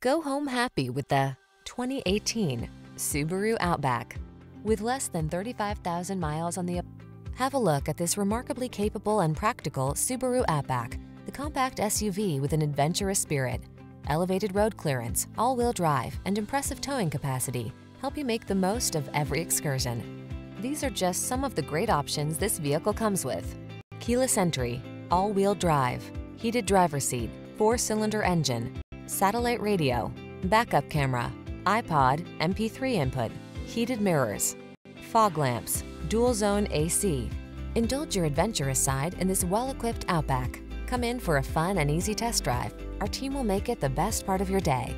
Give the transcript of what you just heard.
Go home happy with the 2018 Subaru Outback. With less than 35,000 miles on the... Have a look at this remarkably capable and practical Subaru Outback, the compact SUV with an adventurous spirit. Elevated road clearance, all-wheel drive, and impressive towing capacity help you make the most of every excursion. These are just some of the great options this vehicle comes with. Keyless entry, all-wheel drive, heated driver seat, four-cylinder engine, satellite radio, backup camera, iPod, MP3 input, heated mirrors, fog lamps, dual zone AC. Indulge your adventurous side in this well-equipped Outback. Come in for a fun and easy test drive. Our team will make it the best part of your day.